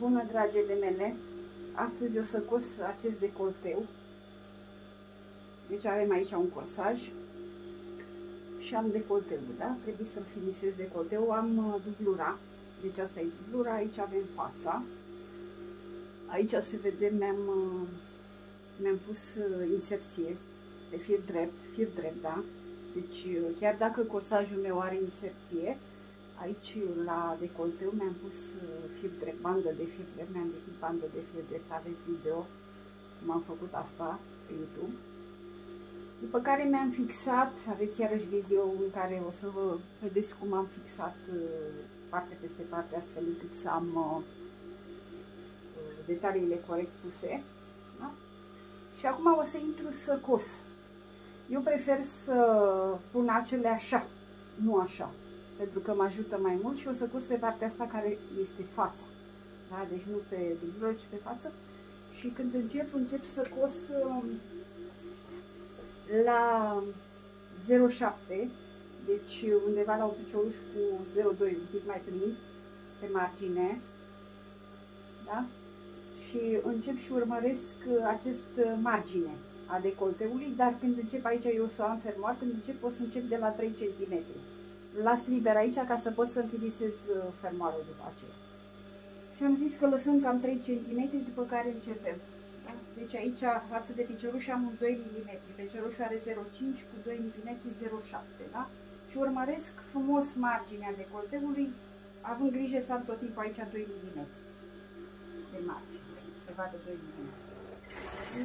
Bună, dragele mele! Astăzi o să cos acest decolteu. Deci avem aici un corsaj și am decolteul, da? Trebuie să-l finisez decolteu. Am uh, dublura, deci asta e dublura, aici avem fața. Aici se vede, mi-am uh, mi-am pus uh, inserție pe fir drept, fir drept, da? Deci chiar dacă corsajul meu are inserție, Aici, la decolteu, mi-am pus uh, fir drept, bandă de fir drept, mi-am lepit bandă de fir drept, aveți video cum am făcut asta pe YouTube. După care mi-am fixat, aveți iarăși video în care o să vă vedeți cum am fixat uh, parte peste parte, astfel încât să am uh, detaliile corect puse. Da? Și acum o să intru să cos. Eu prefer să pun acele așa, nu așa pentru că mă ajută mai mult și o să cos pe partea asta care este fața. Da? Deci nu pe dublă, ci pe față. Și când încep, încep să cos um, la 0,7, deci undeva la un picioruș cu 0,2, un pic mai plin, pe margine. Da? Și încep și urmăresc acest margine a decolteului, dar când încep aici eu o să am fermoar, când încep o să încep de la 3 cm las liber aici ca să pot să înfilisez uh, fermoarul după aceea. Și am zis că lăsăm cam 3 cm, după care începem. Da? Deci aici, față de picioruș, am un 2 mm. Piciorușul are 0,5 cu 2 mm 0,7. Da? Și urmăresc frumos marginea decolteului, având grijă să am tot timpul aici 2 mm de margine. Se vadă 2 mm.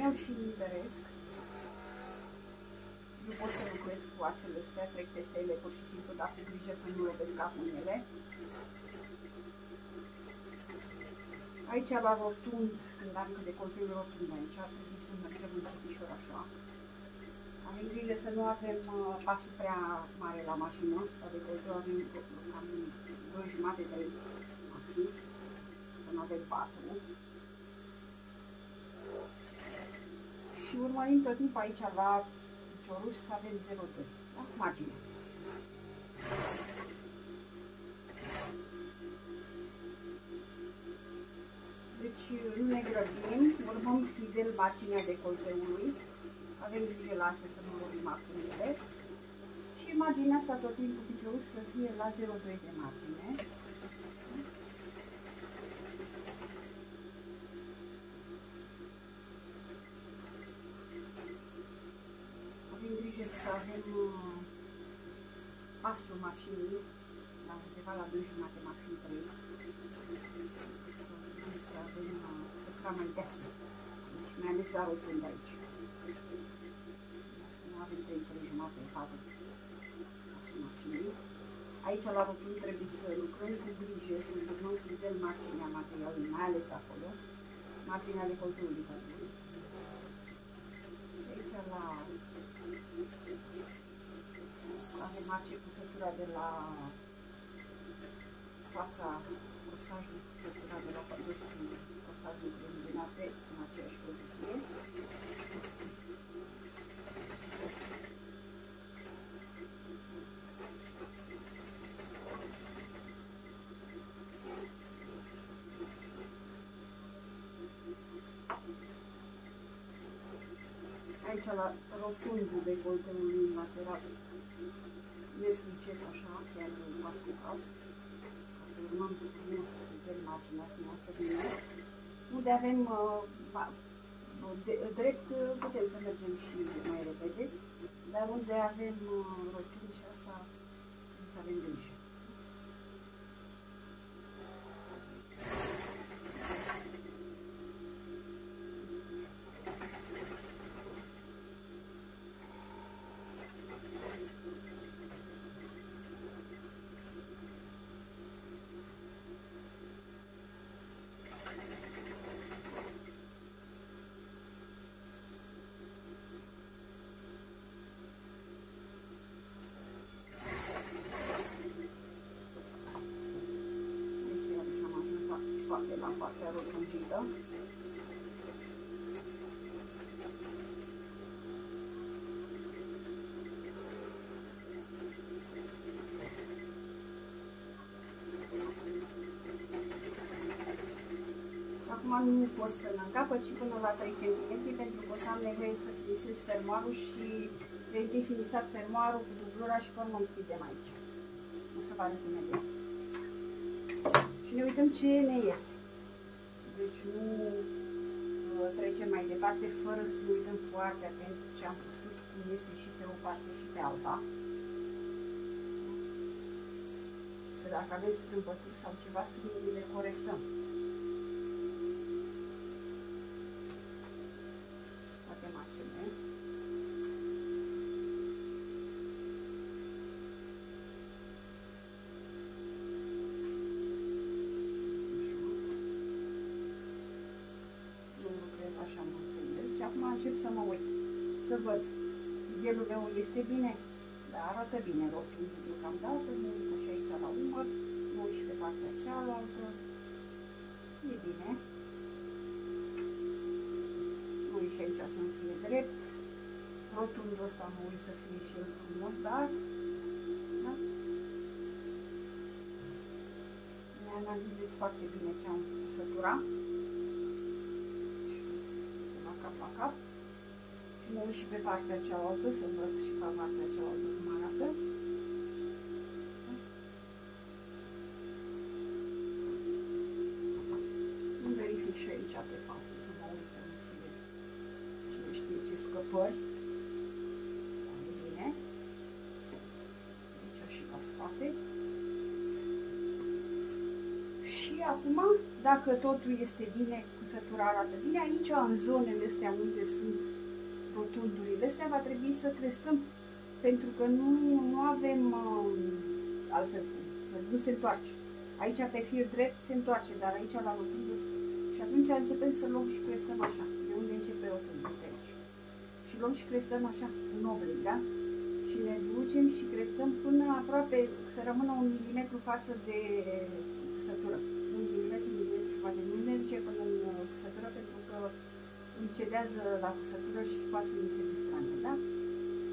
Iau și liberesc nu pot să lucrez cu acele astea, trec peste ele pur și simplu, dar cu grijă să nu lovesc ele. Aici la rotund, când am de continuu rotund aici, ar trebui să mergem încetișor așa. Avem grijă să nu avem uh, pasul prea mare la mașină, la decolteu avem cam 2 jumate de maxim, să nu avem 4. Și urmărim tot timpul aici la picioruș să avem 0,2. Da? Margine. Deci nu ne grăbim, urmăm fidel marginea decolteului. Avem grijă la ce să nu lovim acumele. Și marginea asta tot timpul picioruș să fie la 0,2 de margine. Pasul mașinii la undeva la 2 jumate, maxim 3. Să avem să cam mai deasă. Deci mai ales la rotund aici. Să nu avem 3, 3 jumate, 4 pasul mașinii. Aici la rotund trebuie să lucrăm cu grijă, să întâlnăm cu nivel marginea materialului, mai ales acolo, marginea de controlului. Aici la face cusătura de la fața corsajului, cusătura de la corsajul preliminate în aceeași poziție. Aici la rotundul de coltelului lateral mers încet așa, chiar pas cu pas, ca să urmăm cu frumos pe imaginea asta să vină. Unde avem uh, de, drept, putem să mergem și mai repede, dar unde avem uh, rotund și asta, trebuie să avem grijă. De la partea rotunjidă. Acum nu pot spăna în capăt, ci până la 3 cm, pentru că o să am nevoie să finisez fermoarul și de finisat fermoarul cu dublura și până mă închidem aici. O să vă arăt imediat. Și ne uităm ce ne iese. Deci nu uh, trecem mai departe fără să ne uităm foarte atent ce am pus, cum este și pe o parte și pe alta. Că dacă avem strâmbături sau ceva, să le corectăm. Să văd. Gelul meu este bine, dar arată bine rotundul deocamdată, mă uit și aici la umăr, mă uit și pe partea cealaltă. E bine. Mă uit și aici să-mi fie drept. Rotundul ăsta mă uit să fie și el frumos, dar da? Ne analizez foarte bine ce am săturat. La cap la cap mă uit și pe partea cealaltă, să văd și pe partea cealaltă cum arată. Îmi verific și aici pe față, să mă uit să nu fie cine știe ce scăpări. Bine. Aici și la spate. Și acum, dacă totul este bine, cusătura arată bine, aici în zonele astea unde sunt rotundurile astea va trebui să crestăm pentru că nu, nu avem uh, altfel, nu se întoarce. Aici pe fir drept se întoarce, dar aici la rotunduri și atunci începem să luăm și crestăm așa, de unde începe rotundul, de aici. Și luăm și crestăm așa, în oblic, da? Și ne ducem și crestăm până aproape să rămână un milimetru față de cusătură. Un milimetru, un milimetru față. Nu ne duce până în cusătură pentru că îmi cedează la cusătură și poate să mi se distrange, da?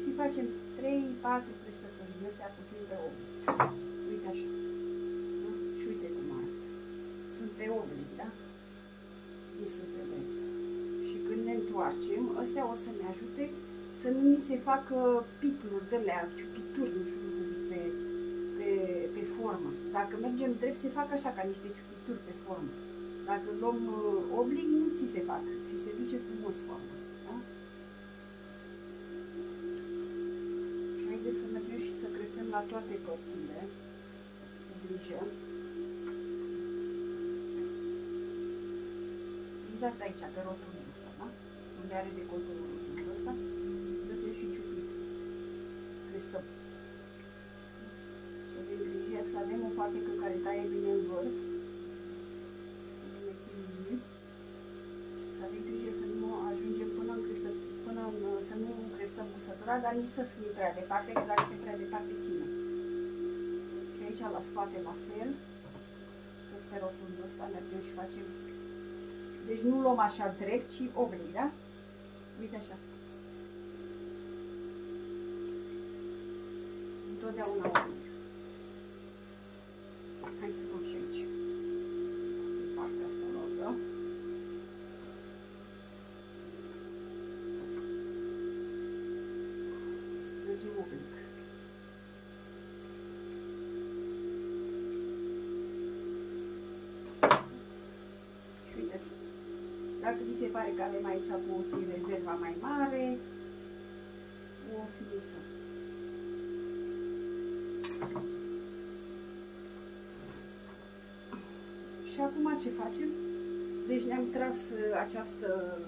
Și facem 3-4 presături din astea puțin pe ochi. Uite așa. Da? Și uite cum arată. Sunt pe oblic, da? Nu sunt pe drept. Și când ne întoarcem, astea o să ne ajute să nu mi se facă picluri de lea, ciupituri, nu știu cum să zic, pe, pe, pe formă. Dacă mergem drept, se fac așa, ca niște ciupituri pe formă. Dacă luăm uh, oblig, nu ți se fac, ți se duce frumos forma. Da? Și haideți să mergem și să creștem la toate părțile, cu grijă. Exact aici, pe rotundul ăsta, da? Unde are decoltul rotundul ăsta, dă și ciupit. Crestăm. Și avem grijă să avem o patecă care taie bine în vârf, cusătura, dar nici să fie prea departe, că dacă e prea departe ține. Și aici la spate la fel, tot pe rotundul ăsta mergem și facem. Deci nu luăm așa drept, ci oblig, da? Uite așa. Întotdeauna oblig. Hai să luăm și aici. Partea asta lungă. Oblic. Și uite, dacă vi se pare că avem aici puțin rezerva mai mare, o finisăm. Și acum ce facem? Deci ne-am tras uh, această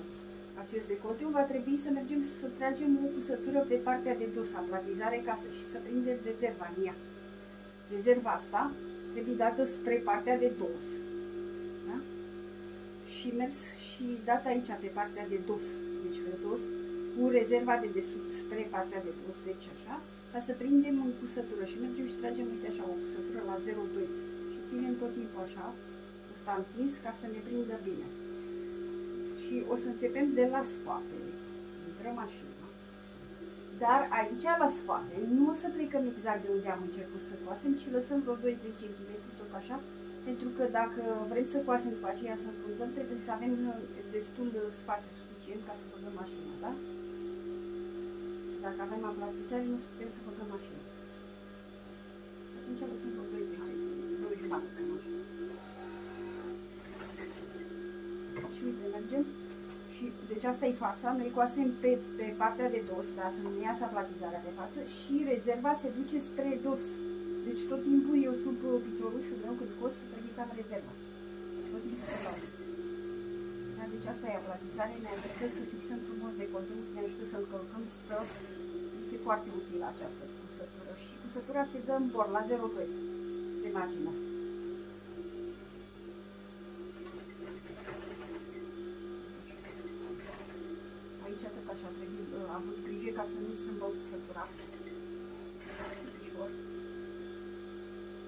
acest decolteu, va trebui să mergem să tragem o cusătură pe partea de dos, aplatizare, ca să, și să prindem rezerva în ea. Rezerva asta trebuie dată spre partea de dos. Da? Și mers și dată aici pe partea de dos, deci pe dos, cu rezerva de desubt spre partea de dos, deci așa, ca să prindem în cusătură și mergem și tragem, uite așa, o cusătură la 0,2 și ținem tot timpul așa, ăsta întins, ca să ne prindă bine și o să începem de la spate, dintre mașină. Dar aici, la spate, nu o să plecăm exact de unde am început să coasem, ci lăsăm vreo 2-3 cm, tot așa, Pentru că dacă vrem să coasem după aceea să înfundăm, trebuie să avem destul de spațiu suficient ca să băgăm mașina, da? Dacă avem aplatizare, nu putem să băgăm mașina. Și atunci lăsăm pe 2 de 2 jumate, nu Și uite, mergem. Și, deci asta e fața, noi coasem pe, pe partea de dos, da, să nu iasă aplatizarea de față și rezerva se duce spre dos. Deci tot timpul eu sub piciorușul meu când cos trebuie să am rezerva. Tot timpul să dau. Da, deci asta e aplatizare, ne ajută să fixăm frumos decoltul, ne ajută să încălcăm, stă. Este foarte utilă această cusătură și cusătura se dă în bord la 0,2 de marginea asta. Aici tot așa trebuie uh, avut grijă ca să nu strâmbă cusătura. Ușor.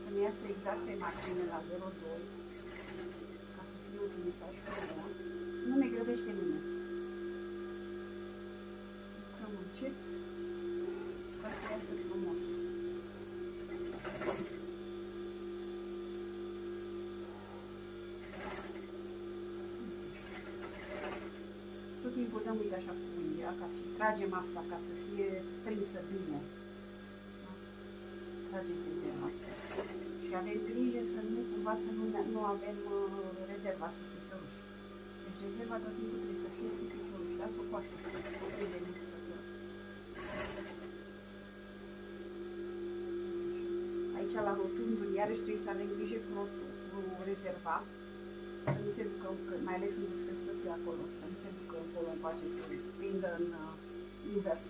Să ne iasă exact pe margine la 0,2 ca să fie un finisaj frumos. Nu ne grăbește nimeni. Lucrăm încet ca să iasă frumos. Tot timpul dăm, uite așa cu mâinea, ca să tragem asta, ca să fie prinsă bine. Da? Tragem rezerva asta. Și avem grijă să nu, cumva, să nu, nu avem uh, rezerva sub picioruș. Deci rezerva tot timpul trebuie să fie sub picioruș, da? Să o coasă, o prindem în cusătură. Aici la rotundul, iarăși trebuie să avem grijă cu, cu rezerva, să nu se ducă, mai ales unde sunt stătui acolo, să nu se ducă acolo în pace, să prindă în uh, invers.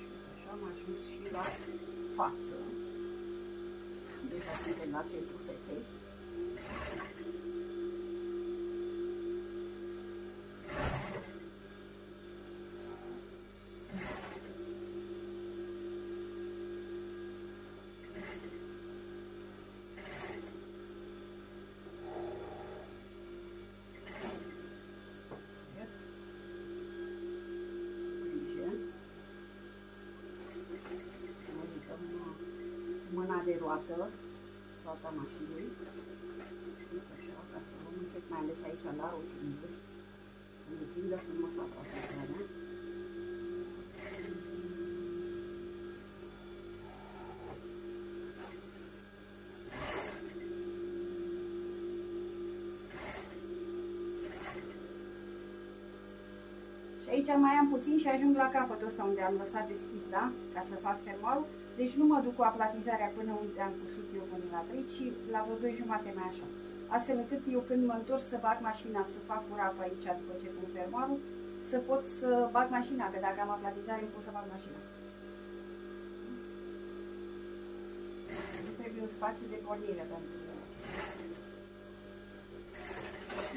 Și așa am ajuns și la față. Deja suntem la centrul feței. Mâna de roată, roata mașinii. Uite așa, ca să o luăm încet, mai ales aici la rotunduri. Să ne prindă frumos apropierea. Și aici mai am puțin și ajung la capătul ăsta unde am lăsat deschis, da? Ca să fac fermoarul. Deci nu mă duc cu aplatizarea până unde am cusut eu până la 3, ci la vreo 2 jumate mai așa. Astfel încât eu când mă întorc să bag mașina, să fac curat aici după ce pun fermoarul, să pot să bag mașina, că dacă am aplatizare nu pot să bag mașina. Nu trebuie un spațiu de pornire pentru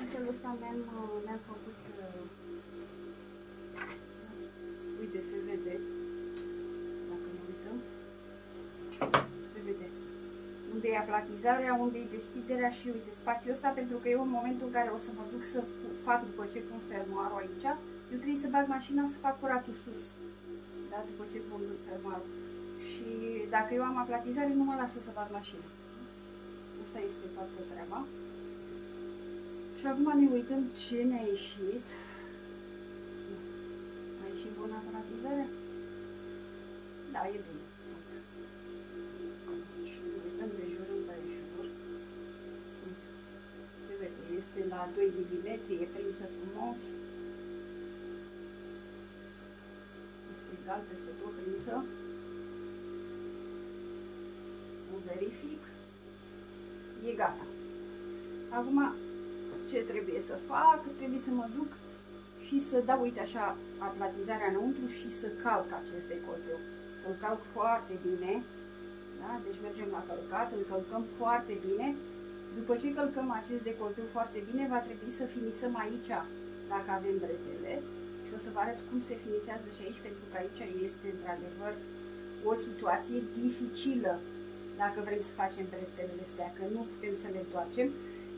în felul ăsta mi-am, mi-am făcut uh, uite, se vede dacă ne uităm se vede unde e aplatizarea, unde e deschiderea și uite spațiul ăsta pentru că eu în momentul în care o să mă duc să fac după ce pun fermoarul aici eu trebuie să bag mașina să fac curatul sus da? după ce pun fermoarul și dacă eu am aplatizare nu mă lasă să bag mașina asta este toată treaba și acum ne uităm ce ne-a ieșit. A ieșit bună aplatizare? Da, e bine. 2 mm, e prinsă frumos. Este egal peste tot prinsă. O verific. E gata. Acum ce trebuie să fac, trebuie să mă duc și să dau, uite așa, aplatizarea înăuntru și să calc acest decolteu. Să-l calc foarte bine, da? Deci mergem la călcat, îl călcăm foarte bine. După ce călcăm acest decolteu foarte bine, va trebui să finisăm aici, dacă avem bretele. Și o să vă arăt cum se finisează și aici, pentru că aici este, într-adevăr, o situație dificilă dacă vrem să facem bretele astea, că nu putem să le întoarcem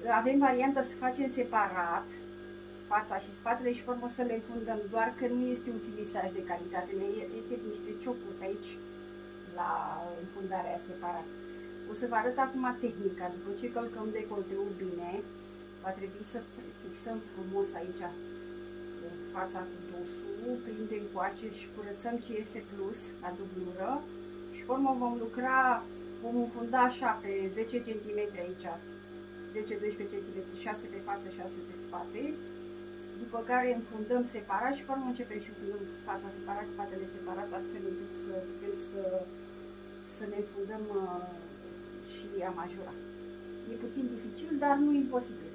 avem varianta să facem separat, fața și spatele și formă să le înfundăm, doar că nu este un finisaj de calitate, este niște ciocuri aici la înfundarea separat. O să vă arăt acum tehnica. După ce călcăm decolteul bine, va trebui să fixăm frumos aici fața cu dosul, prindem coace și curățăm ce iese plus la dublură. Și formă vom lucra, vom înfunda așa pe 10 cm aici, 10-12 cm, 6 pe față, 6 pe spate, după care înfundăm separat și formă începem și înfundăm fața separat, spatele separat, astfel încât să putem să, să ne înfundăm uh, și a majora. E puțin dificil, dar nu imposibil.